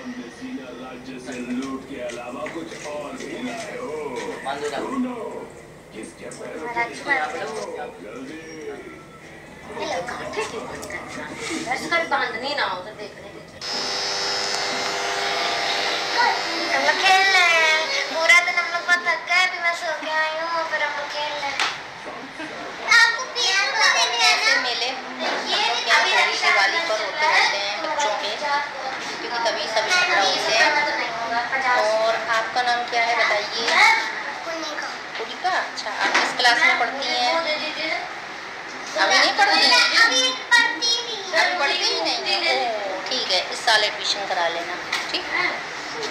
बम में सीना लालच से लूट के अलावा कुछ और भी लाए हो ढूंढो किसके पैरों के जल्दी हेलो काटे के बंद करना दर्शकर बांधनी ना हो तो देखने क्योंकि तभी सब होते हैं और आपका नाम क्या है? बताइए। कुड़िका अच्छा आप किस क्लास में पढ़ती हैं? अभी नहीं पढ़ती? अभी पढ़ती नहीं अभी पढ़ती ही। नहीं ठीक है इस साल एडमिशन करा लेना ठीक?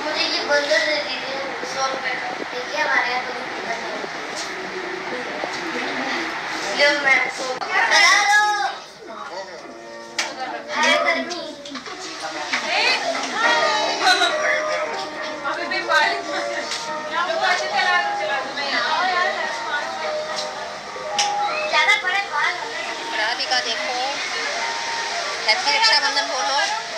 मुझे ये बंदर दे दीजिए सौ रुपए का। देखिए हमारे यहाँ कोई बंदर नहीं मैं सौ देखो। हैप्पी रक्षाबंधन बोलो।